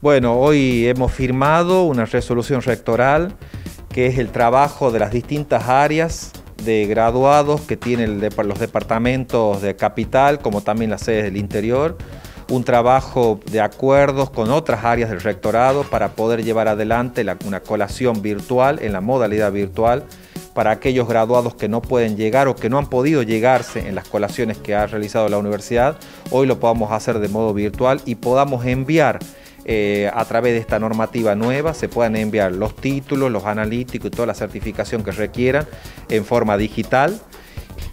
Bueno, hoy hemos firmado una resolución rectoral que es el trabajo de las distintas áreas de graduados que tienen los departamentos de capital como también las sedes del interior, un trabajo de acuerdos con otras áreas del rectorado para poder llevar adelante una colación virtual en la modalidad virtual para aquellos graduados que no pueden llegar o que no han podido llegarse en las colaciones que ha realizado la universidad, hoy lo podamos hacer de modo virtual y podamos enviar eh, a través de esta normativa nueva se puedan enviar los títulos, los analíticos y toda la certificación que requieran en forma digital.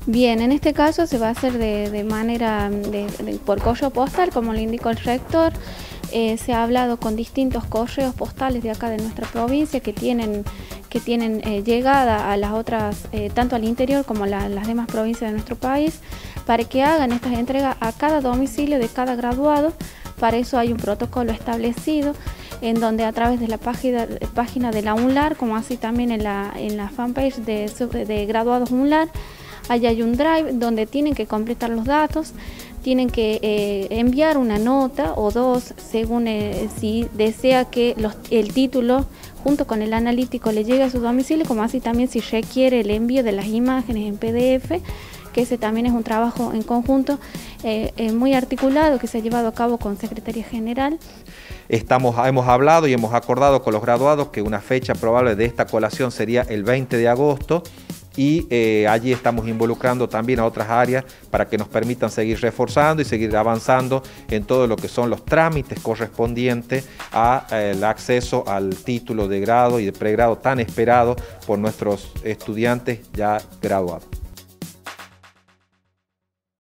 Bien, en este caso se va a hacer de, manera por correo postal, como le indicó el rector. Eh, se ha hablado con distintos correos postales de acá de nuestra provincia que tienen, que tienen eh, llegada a las otras, tanto al interior como a las demás provincias de nuestro país, para que hagan estas entregas a cada domicilio de cada graduado para eso hay un protocolo establecido en donde a través de la página, de la UNLAR, como así también en la, en la fanpage de, de graduados UNLAR, allá hay un drive donde tienen que completar los datos, tienen que eh, enviar una nota o dos según eh, si desea que el título junto con el analítico le llegue a su domicilio, como así también si requiere el envío de las imágenes en PDF que ese también es un trabajo en conjunto eh, eh, muy articulado que se ha llevado a cabo con Secretaría General. Estamos, hemos hablado y hemos acordado con los graduados que una fecha probable de esta colación sería el 20 de agosto y eh, allí estamos involucrando también a otras áreas para que nos permitan seguir reforzando y seguir avanzando en todo lo que son los trámites correspondientes al acceso al título de grado y de pregrado tan esperado por nuestros estudiantes ya graduados.